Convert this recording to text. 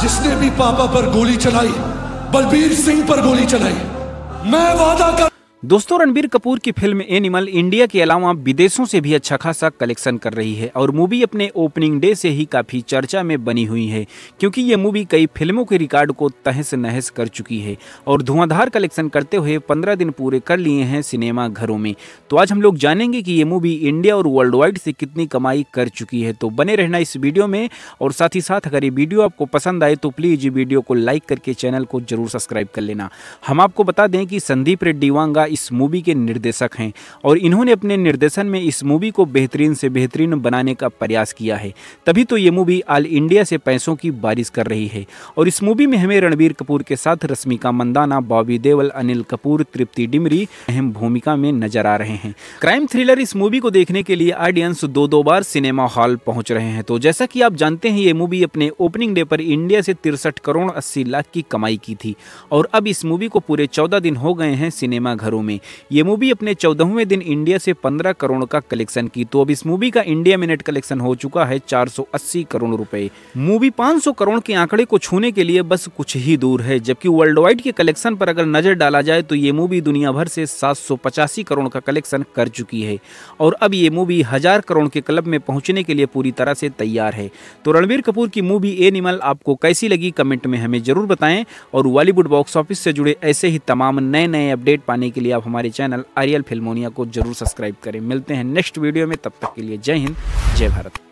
जिसने भी पापा पर गोली चलाई बलबीर सिंह पर गोली चलाई मैं वादा कर दोस्तों, रणबीर कपूर की फ़िल्म एनिमल इंडिया के अलावा विदेशों से भी अच्छा खासा कलेक्शन कर रही है और मूवी अपने ओपनिंग डे से ही काफ़ी चर्चा में बनी हुई है, क्योंकि ये मूवी कई फ़िल्मों के रिकॉर्ड को तहस नहस कर चुकी है और धुआंधार कलेक्शन करते हुए पंद्रह दिन पूरे कर लिए हैं सिनेमा घरों में। तो आज हम लोग जानेंगे कि ये मूवी इंडिया और वर्ल्ड वाइड से कितनी कमाई कर चुकी है। तो बने रहना इस वीडियो में और साथ ही साथ अगर ये वीडियो आपको पसंद आए तो प्लीज़ ये वीडियो को लाइक करके चैनल को ज़रूर सब्सक्राइब कर लेना। हम आपको बता दें कि संदीप रेड्डी वांगा इस मूवी के निर्देशक हैं और इन्होंने अपने निर्देशन में इस मूवी को बेहतरीन से बेहतरीन बनाने का प्रयास किया है। तभी तो ये मूवी ऑल इंडिया से पैसों की बारिश कर रही है और इस मूवी में हमें रणबीर कपूर के साथ रश्मिका मंदाना, बॉबी देवल अनिल कपूर, तृप्ति डिमरी अहम भूमिका में नज़र आ रहे हैं। क्राइम थ्रिलर इस मूवी को देखने के लिए ऑडियंस दो दो बार सिनेमा हॉल पहुँच रहे हैं। तो जैसा कि आप जानते हैं, ये मूवी अपने ओपनिंग डे पर इंडिया से तिरसठ करोड़ अस्सी लाख की कमाई की थी और अब इस मूवी को पूरे चौदह दिन हो गए हैं सिनेमा घरों में। ये मूवी अपने चौदहवें दिन इंडिया से 15 करोड़ का कलेक्शन की। तो अब इस मूवी का इंडिया में नेट कलेक्शन हो चुका है 480 करोड़ रुपए। मूवी 500 करोड़ के आंकड़े को छूने के लिए बस कुछ ही दूर है, जबकि वर्ल्ड वाइड के कलेक्शन पर अगर नज़र डाला जाए तो ये मूवी दुनिया भर से सात करोड़ का कलेक्शन कर चुकी है। और अब ये मूवी हज़ार करोड़ के क्लब में पहुँचने के लिए पूरी तरह से तैयार है। तो रणबीर कपूर की मूवी एनिमल आपको कैसी लगी कमेंट में हमें ज़रूर बताएँ। और बॉलीवुड बॉक्स ऑफ़िस से जुड़े ऐसे ही तमाम नए नए अपडेट पाने के लिए आप हमारे चैनल आरियल फिल्मोनिया को ज़रूर सब्सक्राइब करें। मिलते हैं नेक्स्ट वीडियो में, तब तक के लिए जय हिंद, जय भारत।